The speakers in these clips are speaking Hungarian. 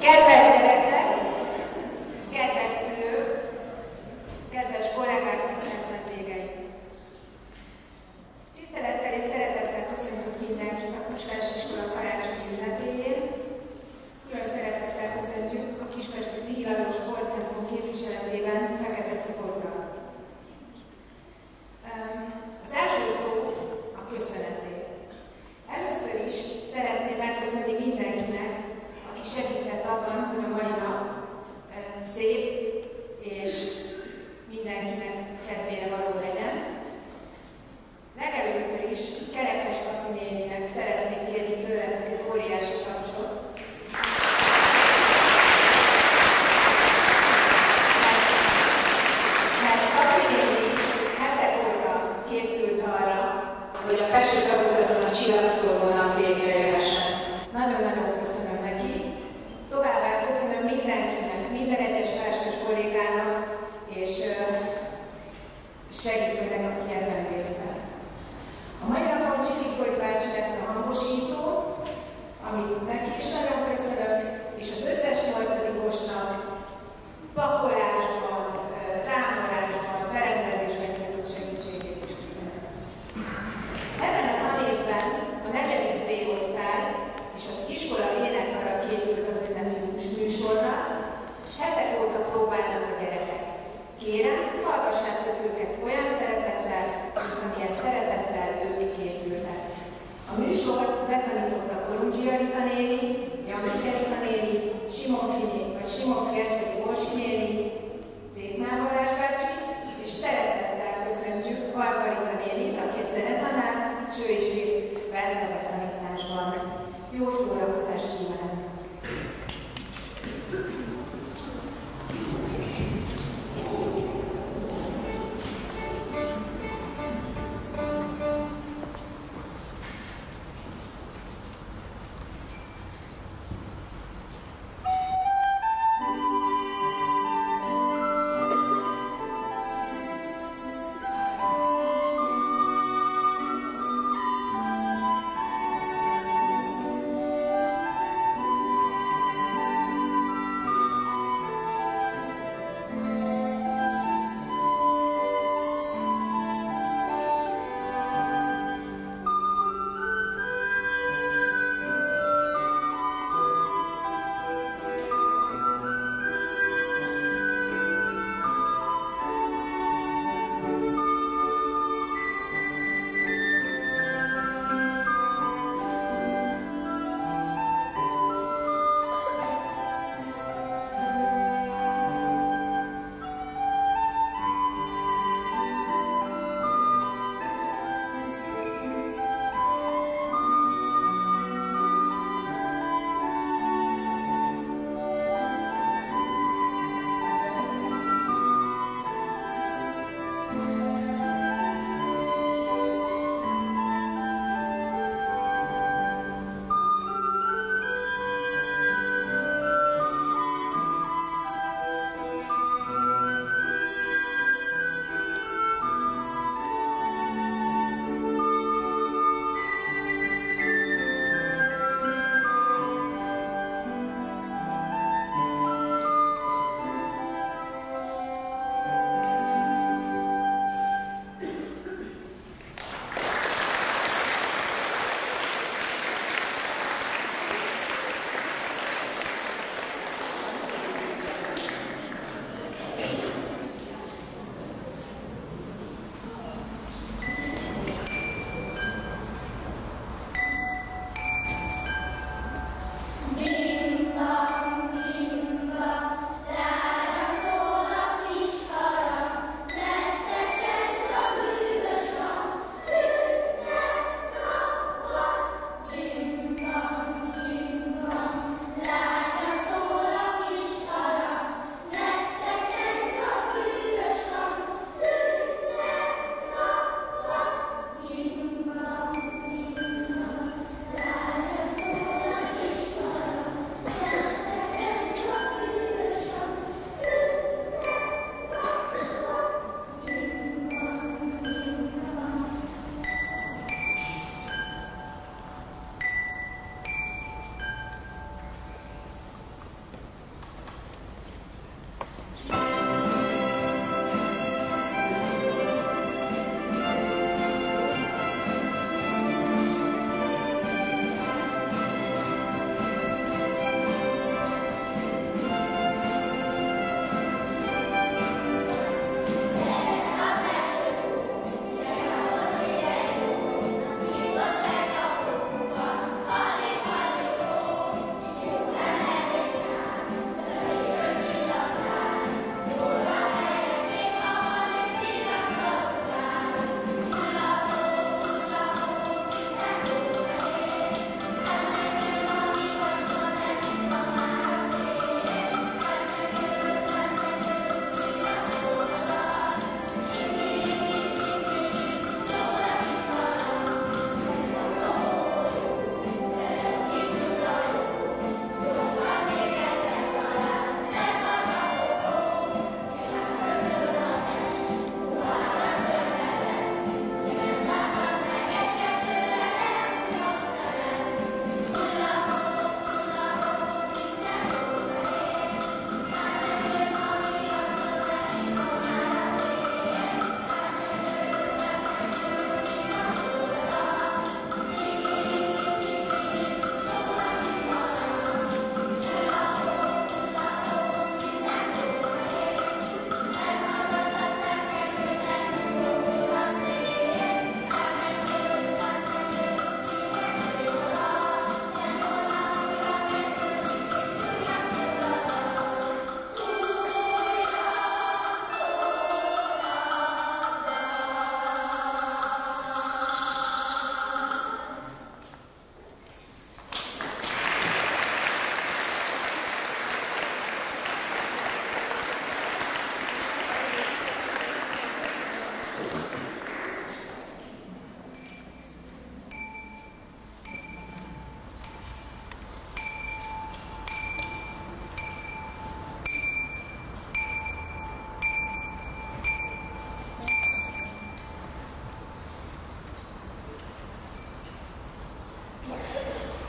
get ready.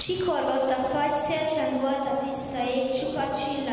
Csikorgott a fagy, szél volt a tiszta ég, csupa csillag.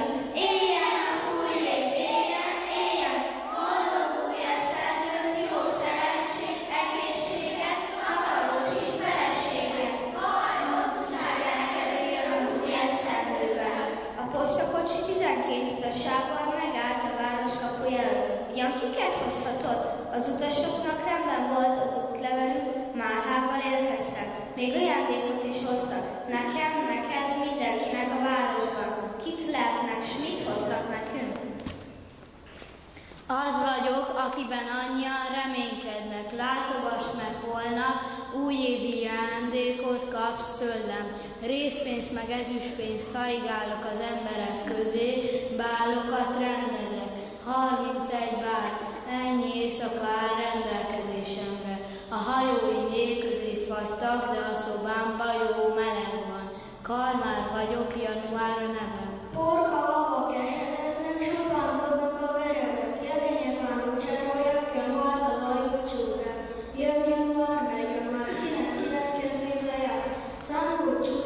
újévi jándékot kapsz tőlem, részpénzt meg ezüstpénzt haigálok az emberek közé, bálokat rendezek, 31 bál, ennyi éjszaka áll rendelkezésemre. A hajóim jég közé fagytak, de a szobámba jó meleg van. kalmár vagyok, január a nevem. Porka, vabak esedeznek, sopankodnak a verevek, jegénye fánó csárolják, januárt az ajtó csúrán. Jön január, sandwich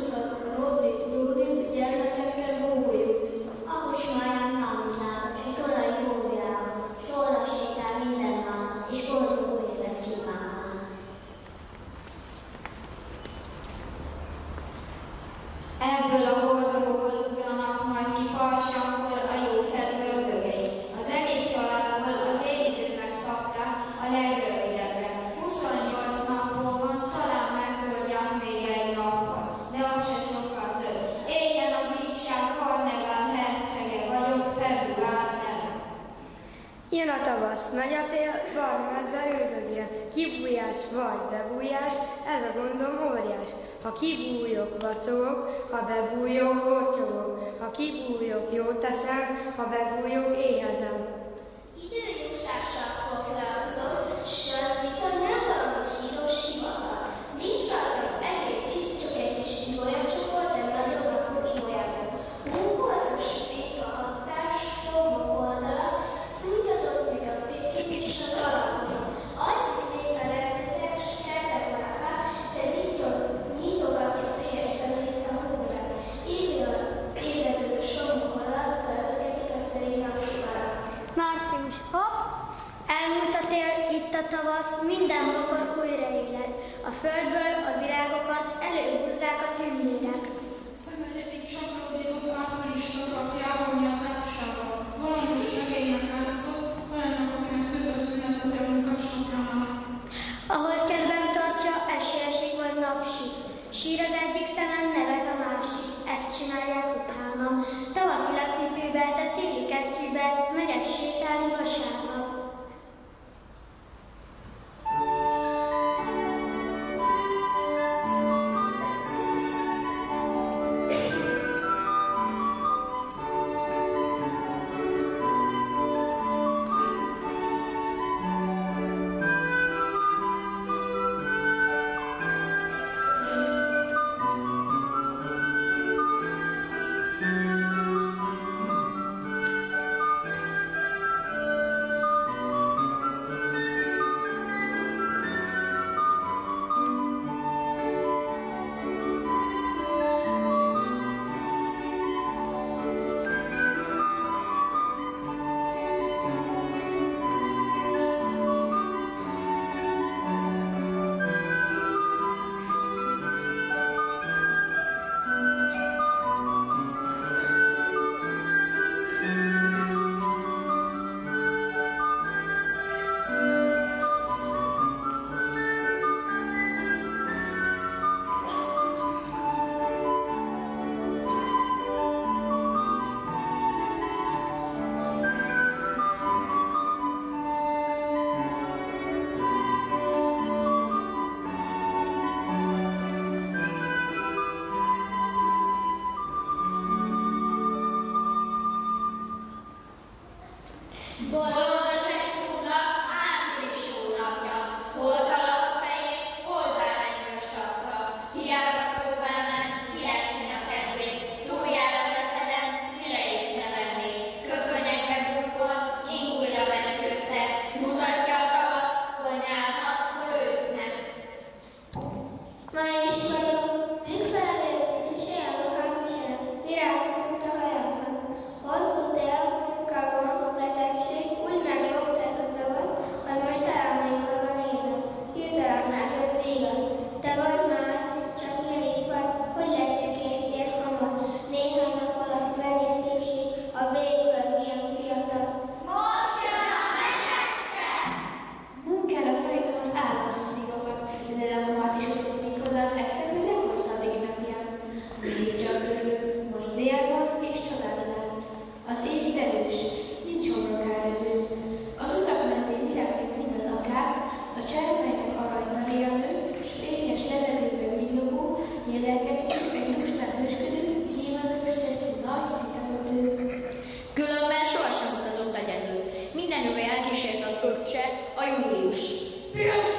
Yes.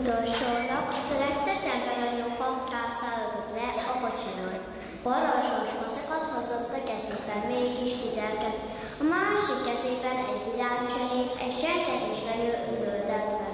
Utolsó nap szeretetemben a nyomban kászálódott le a kocsiról. Barazsos maszakat hozott a kezében, mégis tidelkedett. A másik kezében egy világcsekély, egy sejtelés levő özöltetve.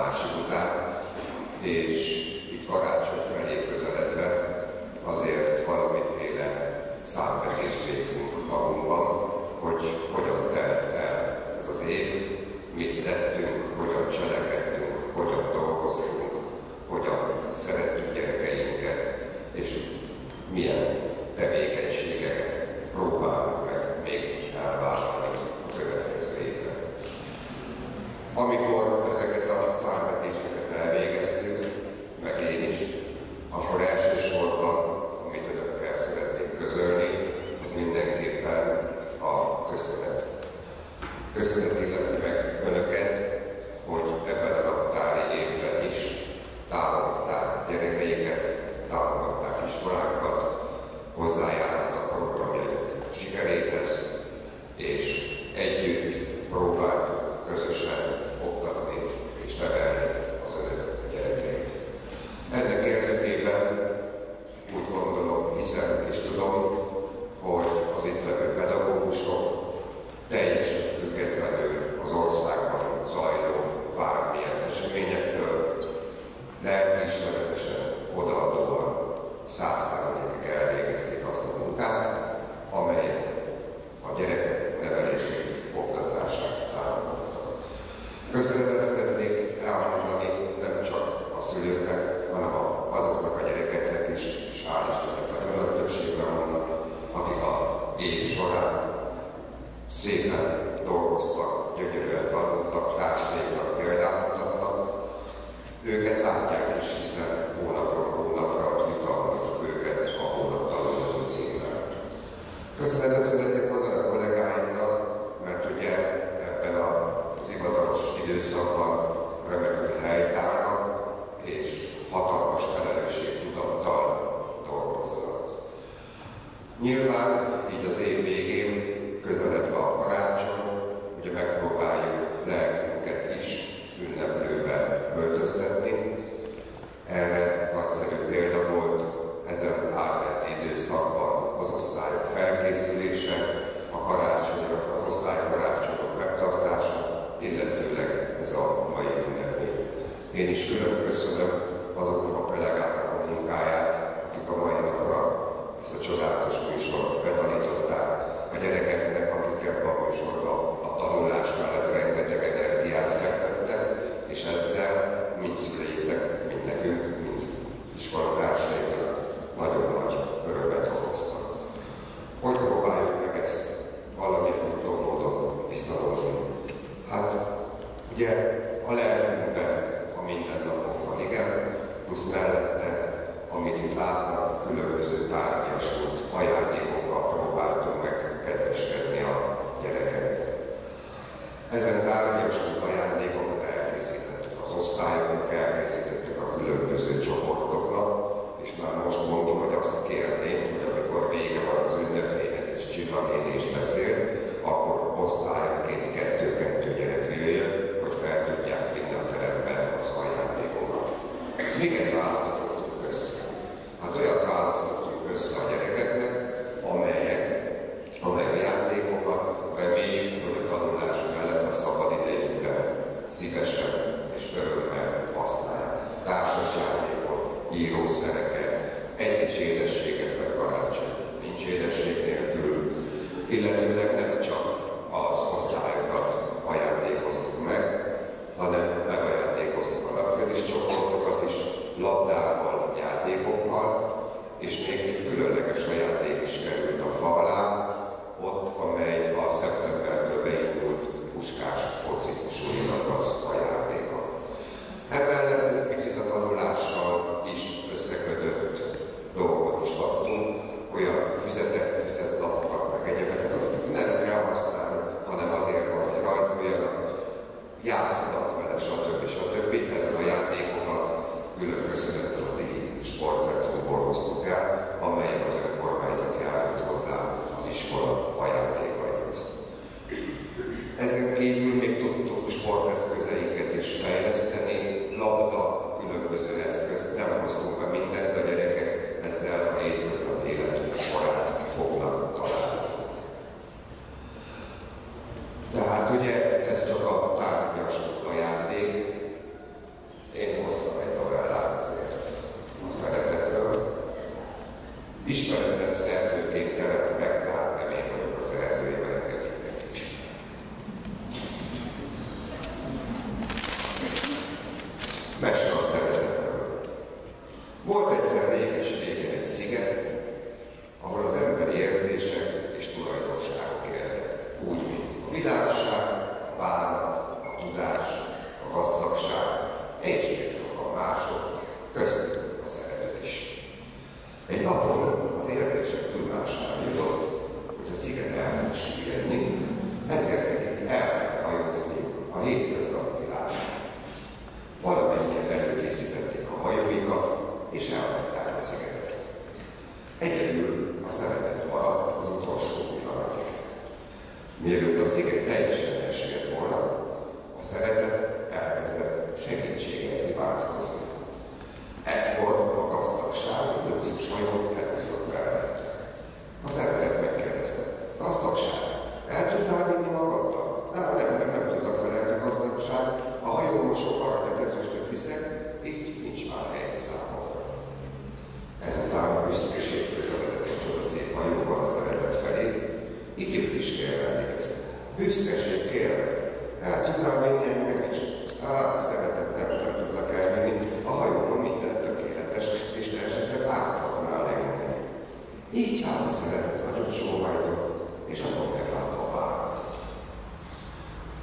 parte do lugar, desde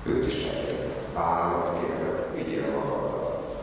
Őt is megkérdezte, bánat kérlek, vigyél magaddal.